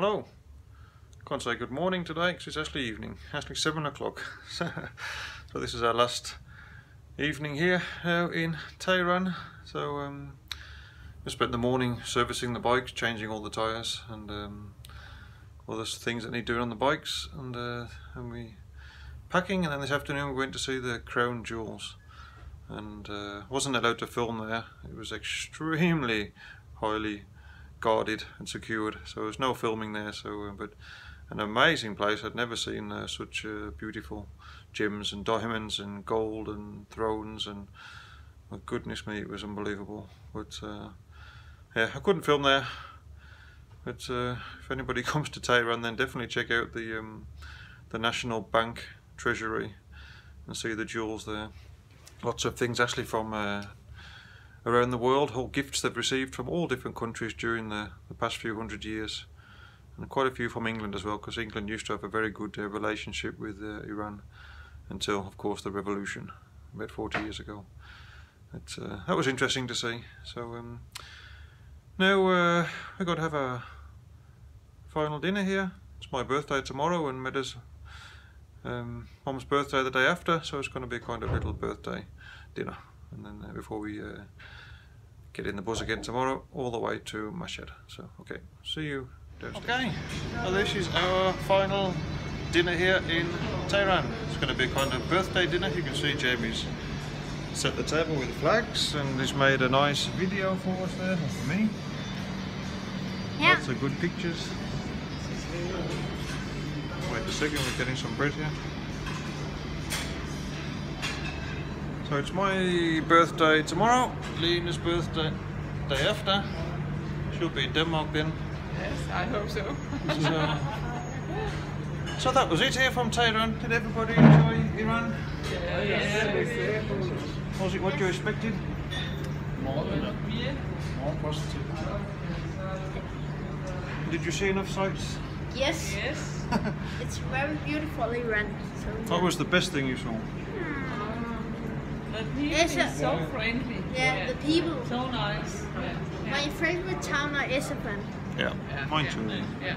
Hello. Can't say good morning today because it's actually evening. Actually seven o'clock. so this is our last evening here now in Tehran. So um, we spent the morning servicing the bikes, changing all the tyres and um, all the things that need doing on the bikes, and uh, and we packing. And then this afternoon we went to see the crown jewels, and uh, wasn't allowed to film there. It was extremely highly guarded and secured, so there was no filming there. So, uh, but an amazing place. I'd never seen uh, such uh, beautiful gems and diamonds and gold and thrones and my goodness me, it was unbelievable. But uh, yeah, I couldn't film there. But uh, if anybody comes to Tehran, then definitely check out the um, the National Bank Treasury and see the jewels there. Lots of things actually from uh, around the world, whole gifts they've received from all different countries during the, the past few hundred years. And quite a few from England as well, because England used to have a very good uh, relationship with uh, Iran until, of course, the revolution about 40 years ago. But, uh, that was interesting to see. So um, now uh, got to have a final dinner here. It's my birthday tomorrow and Mette's um, mom's birthday the day after, so it's going to be a kind of little birthday dinner and then uh, before we uh, get in the bus again tomorrow all the way to Mashhad so okay see you downstairs okay. Well this is our final dinner here in Tehran. It's going to be a kind of a birthday dinner. You can see Jamie's set the table with flags and he's made a nice video for us there for me. Yeah. lots of good pictures. Wait a second we're getting some bread here So it's my birthday tomorrow, Lene's birthday day after. She'll be in Denmark then. Yes, I hope so. so, so that was it here from Tehran. Did everybody enjoy Iran? Yeah, yes. Was it what you expected? More than more positive. Did you see enough sights? Yes. Yes. it's very beautiful Iran. So What was the best thing you saw? Hmm. The people Yes, is so friendly. yeah, the people. So nice. Yeah. My favorite town are Isfahan. Yeah, Yeah, mine yeah, too. Yeah.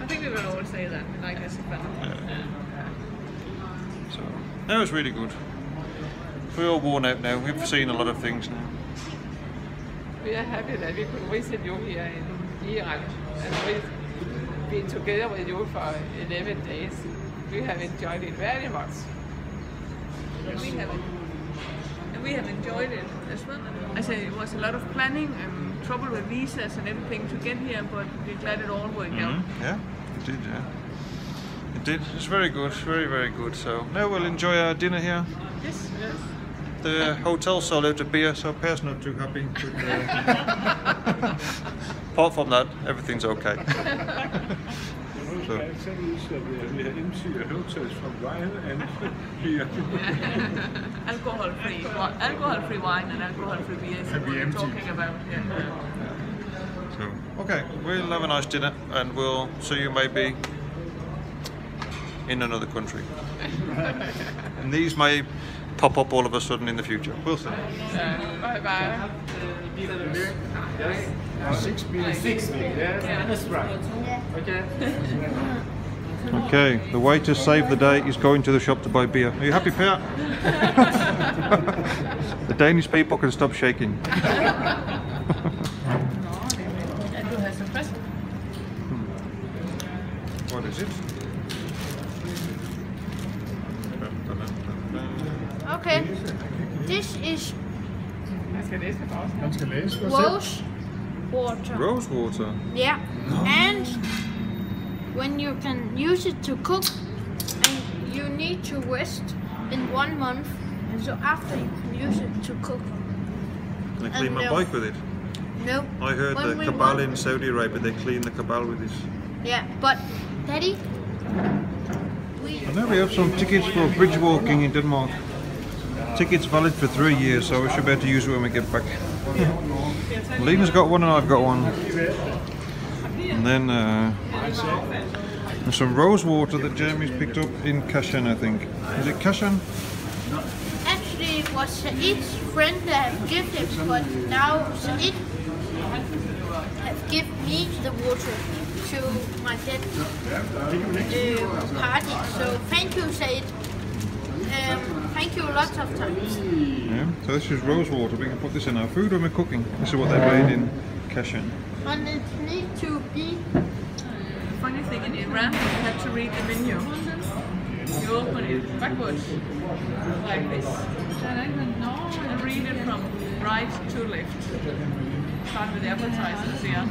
I think we will all say that. We like Isfahan. Yeah. So that was really good. We're all worn out now. We've seen a lot of things now. We are happy that we could visit you here in Iran and we've been together with you for 11 days. We have enjoyed it very much. And we have, and we have enjoyed it as well. I say it was a lot of planning and trouble with visas and everything to get here, but we're glad it all worked out. Mhm, Yeah, it did, yeah. It did. It's very good, very, very good. So now we'll enjoy our dinner here. Yes, yes. The hotel sold out of beer, so Per's not too happy. But, uh, apart from that, everything's okay. So. We have empty hotels from wine and beer. alcohol-free, wi- alcohol-free wine and alcohol-free beer is what we're empty. talking about. Yeah. so okay, we'll have a nice dinner, and we'll see you maybe in another country. and these may pop up all of a sudden in the future. We'll see. bye bye. Six beer. Six beer. Yeah, that's right. Okay. Okay, the way to save the day is going to the shop to buy beer. Are you happy, Per? the Danish people can stop shaking. Has a present. What is it? Okay. This is Jeg skal læse det også. Han skal læse for selv. rose water. Rose water. Yeah. And when you can use it to cook and you need to rest in one month and so after you can use it to cook. Can I clean my no. bike with it. No. I heard When the Kaaba in Saudi Arabia, they clean the Kaaba with this. Yeah, but Daddy, we And now we have some tickets for bridge walking in Denmark. Tickets valid for three years, so we should be able to use it when we get back. Lene's got one and I've got one. And then uh, some rose water that Jamie's picked up in Kashan, I think. Is it Kashan? actually it was Said's friend that it, but now Said have given me the water. to my dead uh, party. So thank you, Said. Um, thank you lots of times. Yeah. So this is rose water. We can put this in our food when we're cooking. This is what they made in Kashan. And it needs to be Funny thing in Iran, you have to read the menu. You open it backwards, like this. And read it from right to left. Start with appetizers, yeah.